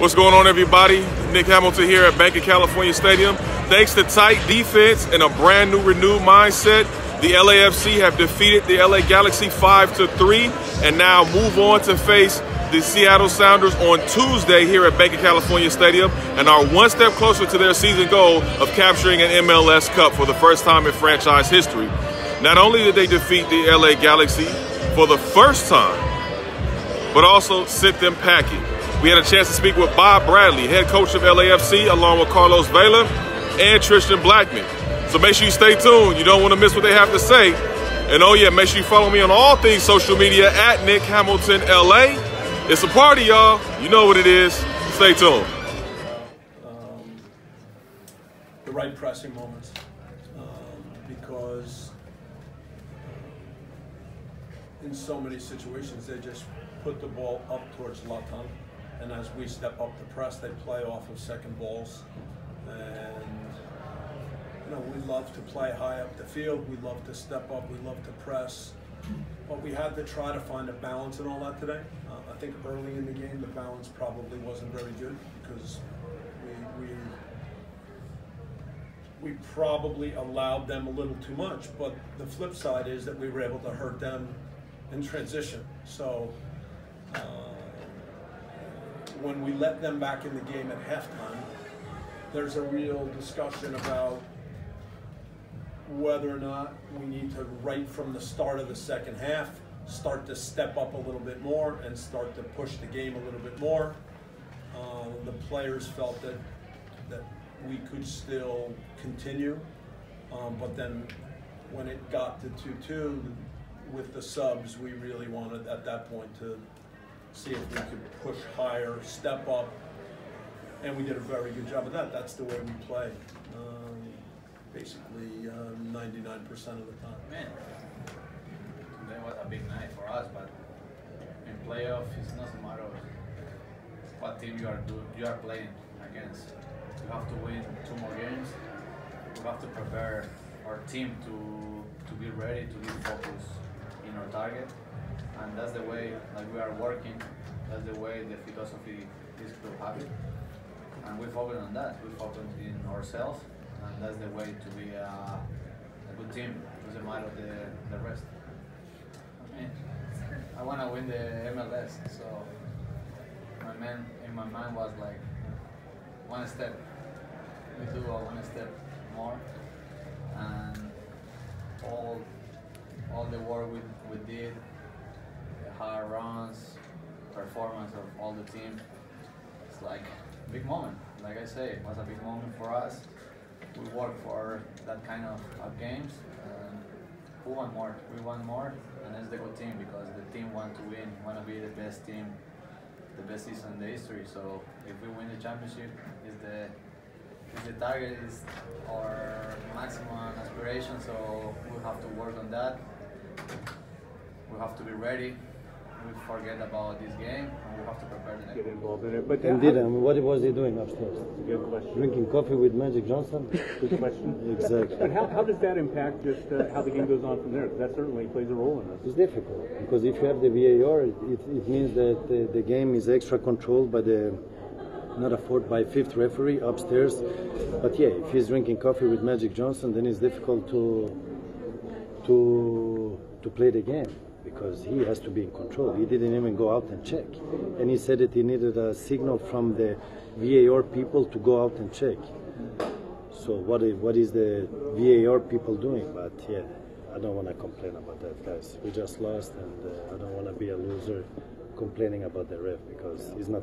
What's going on, everybody? Nick Hamilton here at Banc of California Stadium. Thanks to tight defense and a brand new renewed mindset, the LAFC have defeated the LA Galaxy 5 to 3 and now move on to face the Seattle Sounders on Tuesday here at Banc of California Stadium and are one step closer to their season goal of capturing an MLS Cup for the first time in franchise history. Not only did they defeat the LA Galaxy for the first time, but also sent them packing. We had a chance to speak with Bob Bradley, head coach of LAFC, along with Carlos Vela and Tristan Blackmon. So make sure you stay tuned. You don't want to miss what they have to say. And oh yeah, make sure you follow me on all things social media at Nick Hamilton LA. It's a party, y'all. You know what it is. Stay tuned. um, the right pressing moments um, because um, in so many situations they just put the ball up towards Zlatan and as we step up the press they play off of second balls. And you know we love to play high up the field. We love to step up. We love to press. But we had to try to find a balance in all that today. Uh, I think early in the game the balance probably wasn't very good because we, we we probably allowed them a little too much, but the flip side is that we were able to hurt them in transition. So uh, when we let them back in the game at halftime, there's a real discussion about whether or not we need to, right from the start of the second half, start to step up a little bit more and start to push the game a little bit more. Uh, the players felt that that we could still continue, um, but then when it got to two-two with the subs, we really wanted at that point to see if we could push higher, step up, and we did a very good job of that. That's the way we play, um, basically uh, 99% of the time. Man, today was a big night for us, but in playoff, it's not a matter of what team you are you are playing against. You have to win two more games. We have to prepare our team to to be ready to be focused our target, and that's the way like we are working. That's the way the philosophy is to have it, and we focus on that. We focus in ourselves, and that's the way to be a, a good team. It Doesn't matter the the rest. I mean, I want to win the MLS, so my man in my mind was like one step. We do one step more, and all all the work we, we did, the hard runs, performance of all the team. It's like a big moment. Like I say, it was a big moment for us. We work for that kind of, of games. Who want more? We want more, and it's the good team because the team want to win, want to be the best team the best season in the history. So if we win the championship, is the is the target is our maximum aspiration. So we have to work on that. We have to be ready. We forget about this game, and we have to prepare the next. get one. involved in it. But And how- did um, what was he doing upstairs? Good question. Drinking coffee with Magic Johnson? Good question. Exactly. But how, how does that impact just uh, how the game goes on from there? 'Cause that certainly plays a role in this. It's difficult because if you have the VAR, it, it, it means that the, the game is extra controlled by the not a fourth by fifth referee upstairs. But yeah, if he's drinking coffee with Magic Johnson, then it's difficult to to to play the game because he has to be in control. He didn't even go out and check, and he said that he needed a signal from the VAR people to go out and check. So what is, what is the VAR people doing? But yeah, I don't want to complain about that, guys. We just lost, and uh, I don't want to be a loser complaining about the ref because he's not.